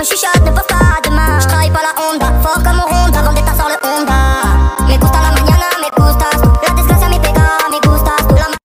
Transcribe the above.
me chuchote, ne pas demain. Je travaille pas la honte, bah, fort comme on ronde.